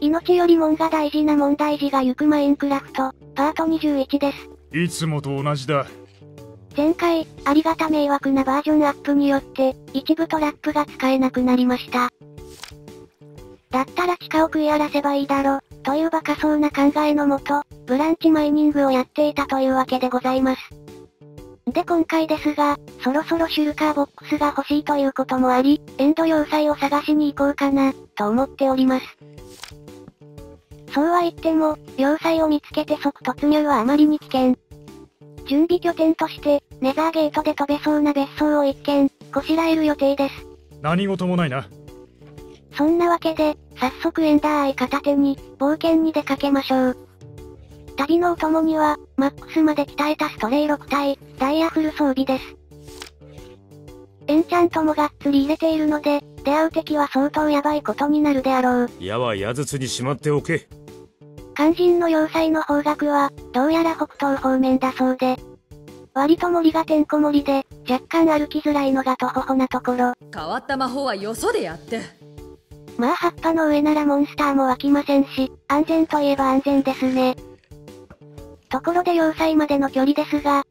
命よりもんが大事な問題児が行くマインクラフト、パート21です。いつもと同じだ。前回、ありがた迷惑なバージョンアップによって、一部トラップが使えなくなりました。だったら地下を食い荒らせばいいだろ、というバカそうな考えのもと、ブランチマイニングをやっていたというわけでございます。で今回ですが、そろそろシュルカーボックスが欲しいということもあり、エンド要塞を探しに行こうかな、と思っております。そうは言っても、要塞を見つけて即突入はあまりに危険。準備拠点として、ネザーゲートで飛べそうな別荘を一見、こしらえる予定です。何事もないな。そんなわけで、早速エンダーアイ片手に、冒険に出かけましょう。旅のお供には、マックスまで鍛えたストレイ6体、ダイヤフル装備です。エンチャントもがっつり入れているので、出会う敵は相当ヤバいことになるであろう。矢は矢筒にしまっておけ。肝心の要塞の方角は、どうやら北東方面だそうで。割と森がてんこ盛りで、若干歩きづらいのがとほほなところ。変わった魔法はよそでやって。まあ葉っぱの上ならモンスターも湧きませんし、安全といえば安全ですね。ところで要塞までの距離ですが、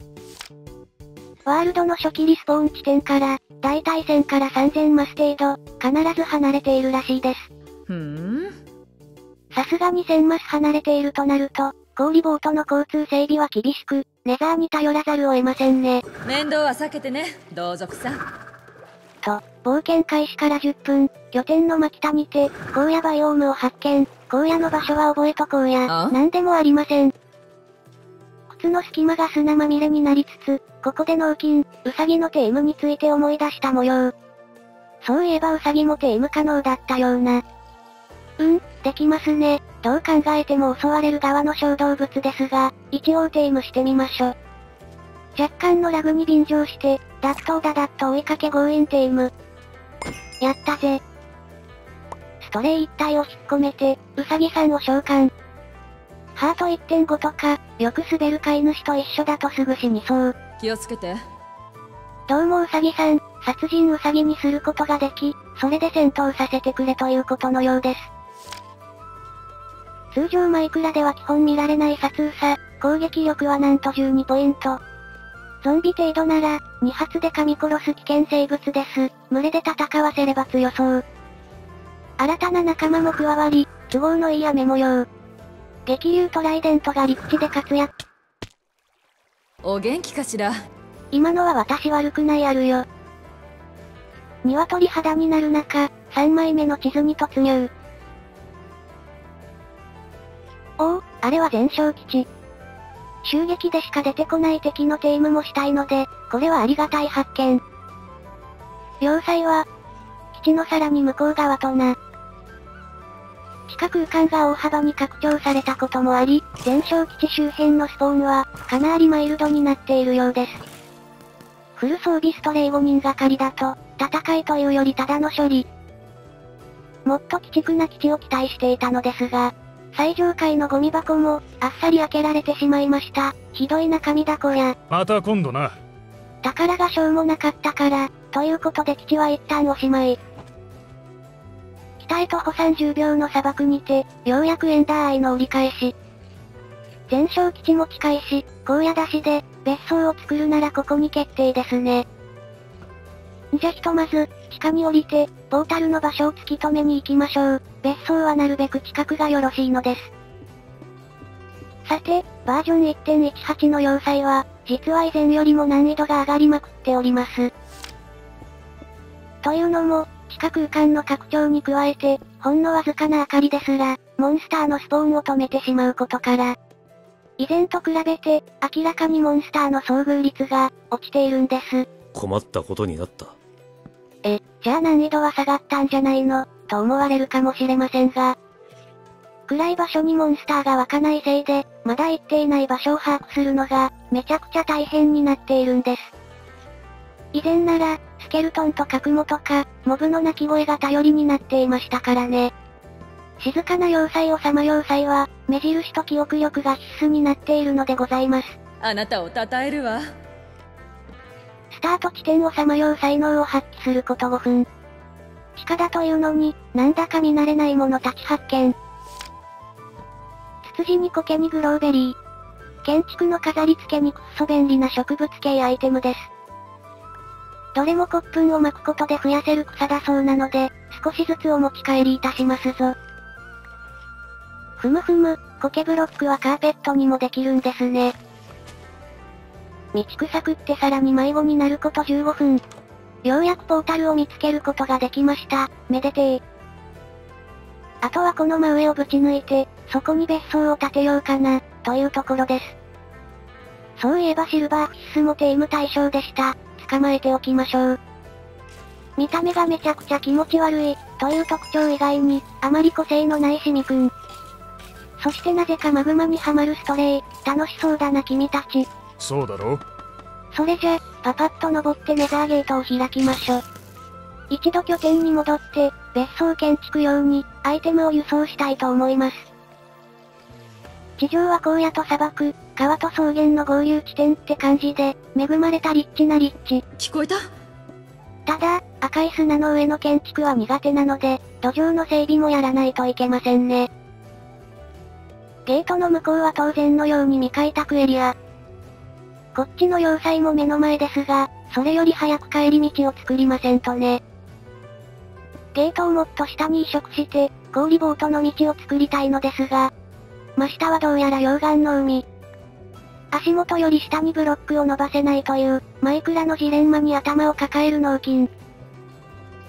ワールドの初期リスポーン地点から、だいたい1000から3000マス程度、必ず離れているらしいです。さすがに1000マス離れているとなると、氷ボートの交通整備は厳しく、ネザーに頼らざるを得ませんね。面倒は避けてね、同族さん。と、冒険開始から10分、拠点の牧田にて、荒野バイオームを発見。荒野の場所は覚えとこうや、あなんでもありません。靴の隙間が砂まみれになりつつ、ここで脳筋、ウサギのテームについて思い出した模様。そういえばウサギもテーム可能だったような。うん、できますね。どう考えても襲われる側の小動物ですが、一応テームしてみましょ。若干のラグに便乗して、ダットをダダッと追いかけ強引テーム。やったぜ。ストレイ一体を引っ込めて、ウサギさんを召喚。ハート1.5とか、よく滑る飼い主と一緒だとすぐ死にそう。気をつけて。どうもウサギさん、殺人ウサギにすることができ、それで戦闘させてくれということのようです。通常マイクラでは基本見られない殺ウサ、攻撃力はなんと12ポイント。ゾンビ程度なら、2発で噛み殺す危険生物です。群れで戦わせれば強そう。新たな仲間も加わり、都合のいい雨模様。激流トライデントが陸地で活躍。お元気かしら？今のは私悪くないあるよ。鶏肌になる中、3枚目の地図に突入。おお、あれは全焼基地。襲撃でしか出てこない敵のテームもしたいので、これはありがたい発見。要塞は、基地のさらに向こう側とな。地下空間が大幅に拡張されたこともあり、全焼基地周辺のスポーンは、かなりマイルドになっているようです。フル装備ストレイ5人がかりだと、戦いというよりただの処理。もっと鬼畜な基地を期待していたのですが、最上階のゴミ箱も、あっさり開けられてしまいました。ひどい中身だこや。また今度な。宝がしょうもなかったから、ということで基地は一旦おしまい。北へ徒歩30秒の砂漠にて、ようやくエンダーアイの折り返し。全焼基地も近いし、荒野出しで、別荘を作るならここに決定ですね。じゃひとまず、地下に降りて、ポータルの場所を突き止めに行きましょう。別荘はなるべく近くがよろしいのです。さて、バージョン1.18の要塞は、実は以前よりも難易度が上がりまくっております。というのも、地下空間の拡張に加えて、ほんのわずかな明かりですら、モンスターのスポーンを止めてしまうことから、以前と比べて、明らかにモンスターの遭遇率が、落ちているんです。困ったことになった。え、じゃあ難易度は下がったんじゃないのと思われるかもしれませんが。暗い場所にモンスターが湧かないせいで、まだ行っていない場所を把握するのが、めちゃくちゃ大変になっているんです。以前なら、スケルトンと角もとか、モブの鳴き声が頼りになっていましたからね。静かな要塞をさま要塞は、目印と記憶力が必須になっているのでございます。あなたを称えるわ。スタート地点をさまよう才能を発揮すること5分。地下だというのに、なんだか見慣れないものたち発見。羊に苔にグローベリー。建築の飾り付けにくっそ便利な植物系アイテムです。どれも骨粉を巻くことで増やせる草だそうなので、少しずつお持ち帰りいたしますぞ。ふむふむ、苔ブロックはカーペットにもできるんですね。道草食ってさらに迷子になること15分。ようやくポータルを見つけることができました。めでてー。あとはこの真上をぶち抜いて、そこに別荘を建てようかな、というところです。そういえばシルバーフィスもテイム対象でした。捕まえておきましょう。見た。目がめちゃくちゃ気持ち悪い、という特徴以外に、あまり個性のないシミくん。そしてなぜかマグマにはまるストレイ、楽しそうだな君た。ち。そうだろ？それじゃ、パパッと登ってネザーゲートを開きましょ。一度拠点に戻って、別荘建築用に、アイテムを輸送したいと思います。地上は荒野と砂漠、川と草原の合流地点って感じで、恵まれた立地な立地。聞こえた？ただ、赤い砂の上の建築は苦手なので、土壌の整備もやらないといけませんね。ゲートの向こうは当然のように未開拓エリア。こっちの要塞も目の前ですが、それより早く帰り道を作りませんとね。ゲートをもっと下に移植して、氷ボートの道を作りたいのですが、真下はどうやら溶岩の海。足元より下にブロックを伸ばせないという、マイクラのジレンマに頭を抱える脳筋。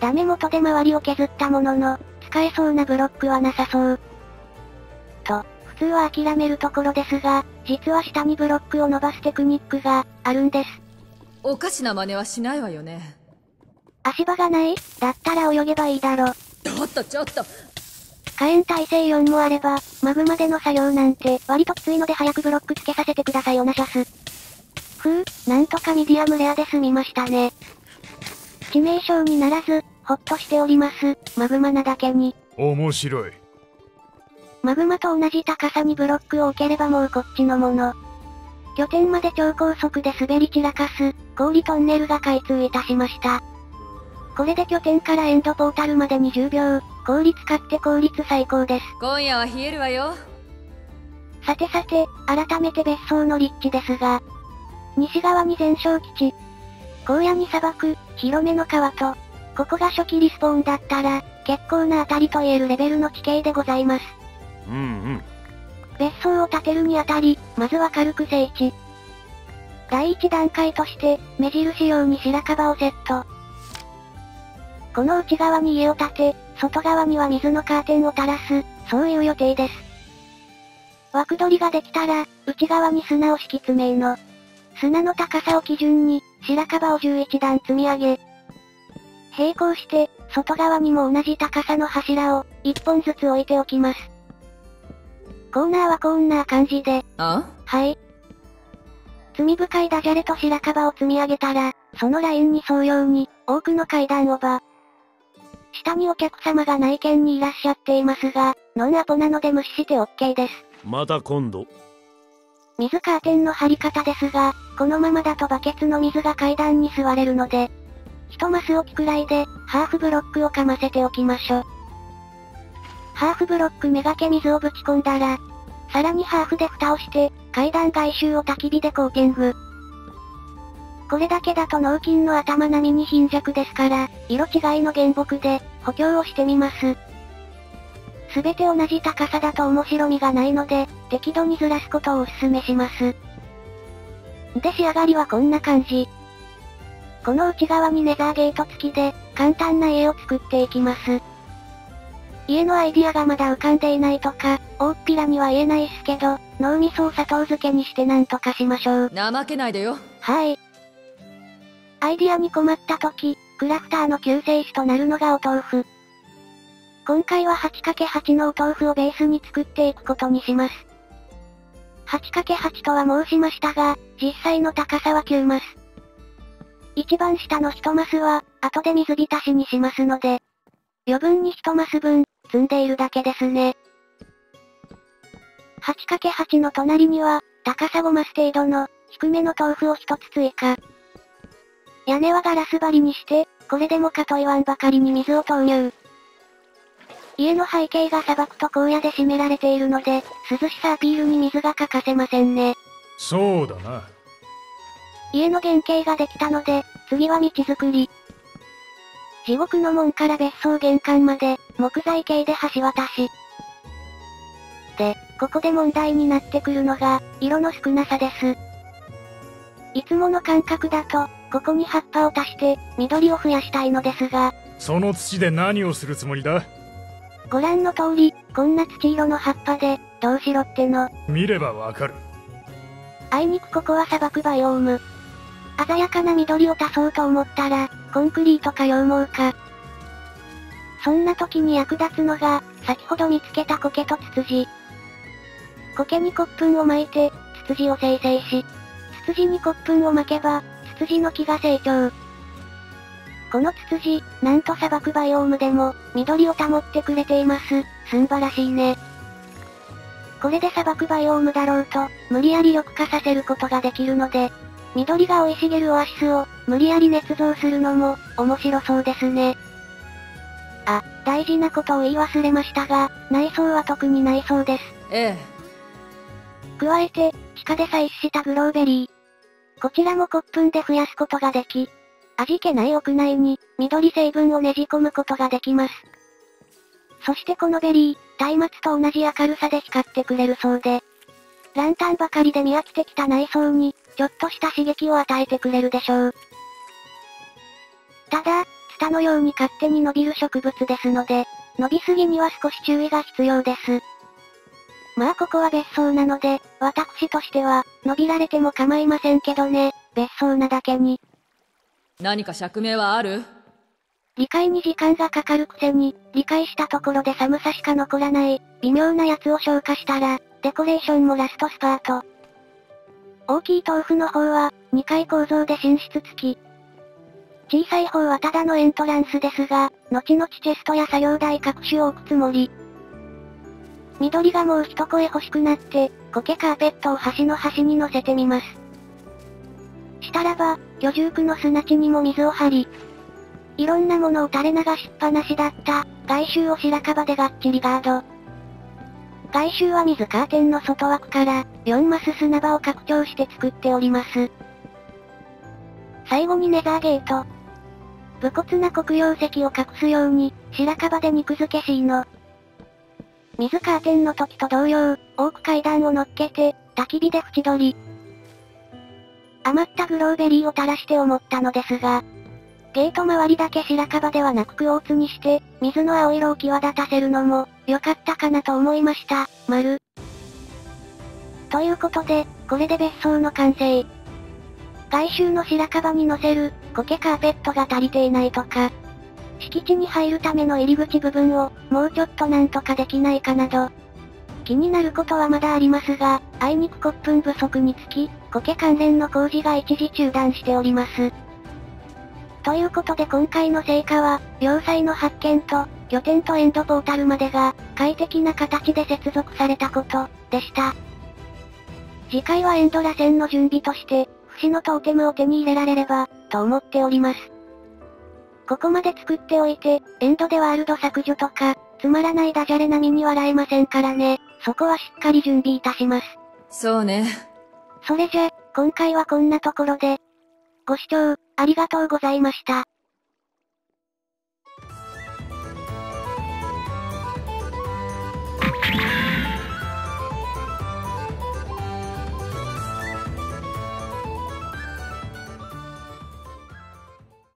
ダメ元で周りを削ったものの、使えそうなブロックはなさそう。と、普通は諦めるところですが、実は下にブロックを伸ばすテクニックが、あるんです。おかしな真似はしないわよね足場がない？だったら泳げばいいだろ。ちょっとちょっと火炎耐性4もあれば、マグマでの作業なんて、割ときついので早くブロックつけさせてくださいおなしゃす。ふう、なんとかミディアムレアで済みましたね。致命傷にならず、ほっとしております、マグマなだけに。面白いマグマと同じ高さにブロックを置ければもうこっちのもの。拠点まで超高速で滑り散らかす、氷トンネルが開通いたしました。これで拠点からエンドポータルまで20秒、効率使って効率最高です。今夜は冷えるわよさてさて、改めて別荘の立地ですが、西側に全焼基地、荒野に砂漠、広めの川と、ここが初期リスポーンだったら、結構な当たりと言えるレベルの地形でございます。うんうん。別荘を建てるにあたり、まずは軽く整地。第一段階として、目印用に白樺をセット。この内側に家を建て、外側には水のカーテンを垂らす、そういう予定です。枠取りができたら、内側に砂を敷き詰めの。砂の高さを基準に、白樺を11段積み上げ。並行して、外側にも同じ高さの柱を、1本ずつ置いておきます。コーナーはこんな感じで、あ？はい。罪深いダジャレと白樺を積み上げたら、そのラインに沿うように、多くの階段をば。下にお客様が内見にいらっしゃっていますが、ノンアポなので無視して OK です。また今度。水カーテンの張り方ですが、このままだとバケツの水が階段に吸われるので、一マス置きくらいで、ハーフブロックをかませておきましょ。ハーフブロックめがけ水をぶち込んだら、さらにハーフで蓋をして、階段外周を焚き火でコーティング。これだけだと脳筋の頭並みに貧弱ですから、色違いの原木で、補強をしてみます。すべて同じ高さだと面白みがないので、適度にずらすことをお勧めします。で仕上がりはこんな感じ。この内側にネザーゲート付きで、簡単な家を作っていきます。家のアイディアがまだ浮かんでいないとか、大っぴらには言えないっすけど、脳みそを砂糖漬けにしてなんとかしましょう。怠けないでよはい。アイディアに困った時、クラフターの救世主となるのがお豆腐。今回は 8×8 のお豆腐をベースに作っていくことにします。8×8 とは申しましたが、実際の高さは9マス。一番下の1マスは、後で水浸しにしますので、余分に1マス分、積んでいるだけですね。8×8 の隣には、高さ5マス程度の、低めの豆腐を1つ追加。屋根はガラス張りにして、これでもかと言わんばかりに水を投入。家の背景が砂漠と荒野で占められているので、涼しさアピールに水が欠かせませんね。そうだな。家の原型ができたので、次は道作り。地獄の門から別荘玄関まで、木材系で橋渡し。で、ここで問題になってくるのが、色の少なさです。いつもの感覚だと、ここに葉っぱを足して、緑を増やしたいのですが、その土で何をするつもりだ？ご覧の通り、こんな土色の葉っぱで、どうしろっての。見ればわかる。あいにくここは砂漠バイオーム。鮮やかな緑を足そうと思ったら、コンクリートか羊毛か。そんな時に役立つのが、先ほど見つけた苔とツツジ。苔に骨粉を巻いて、ツツジを生成し、ツツジに骨粉を巻けば、ツツジの木が成長。このツツジ、なんと砂漠バイオームでも、緑を保ってくれています。すんばらしいね。これで砂漠バイオームだろうと、無理やり緑化させることができるので、緑が生い茂るオアシスを、無理やり捏造するのも、面白そうですね。あ、大事なことを言い忘れましたが、内装は特にないそうです。ええ加えて、地下で採取したグローベリー。こちらも骨粉で増やすことができ、味気ない屋内に、緑成分をねじ込むことができます。そしてこのベリー、松明と同じ明るさで光ってくれるそうで、ランタンばかりで見飽きてきた内装に、ちょっとした刺激を与えてくれるでしょう。ただ、ツタのように勝手に伸びる植物ですので、伸びすぎには少し注意が必要です。まあここは別荘なので、私としては、伸びられても構いませんけどね、別荘なだけに。何か釈明はある？理解に時間がかかるくせに、理解したところで寒さしか残らない、微妙なやつを消化したら、デコレーションもラストスパート。大きい豆腐の方は、2階構造で寝室付き。小さい方はただのエントランスですが、後々チェストや作業台各種を置くつもり。緑がもう一声欲しくなって、苔カーペットを端の端に乗せてみます。したらば、居住区の砂地にも水を張り、いろんなものを垂れ流しっぱなしだった、外周を白樺でがっちりガード。外周は水カーテンの外枠から、4マス砂場を拡張して作っております。最後にネザーゲート。武骨な黒曜石を隠すように、白樺で肉付けしいの。水カーテンの時と同様、オーク階段を乗っけて、焚き火で縁取り。余ったグローベリーを垂らして思ったのですが、ゲート周りだけ白樺ではなくクオーツにして、水の青色を際立たせるのも、良かったかなと思いました、丸。ということで、これで別荘の完成。外周の白樺に乗せる、苔カーペットが足りていないとか、敷地に入るための入り口部分を、もうちょっとなんとかできないかなど、気になることはまだありますが、あいにく骨粉不足につき、苔関連の工事が一時中断しております。ということで今回の成果は、要塞の発見と、拠点とエンドポータルまでが、快適な形で接続されたこと、でした。次回はエンドラ戦の準備として、不死のトーテムを手に入れられれば、と思っております。ここまで作っておいて、エンドでワールド削除とか、つまらないダジャレ並みに笑えませんからね。そこはしっかり準備いたします。そうね。それじゃ、今回はこんなところで。ご視聴、ありがとうございました。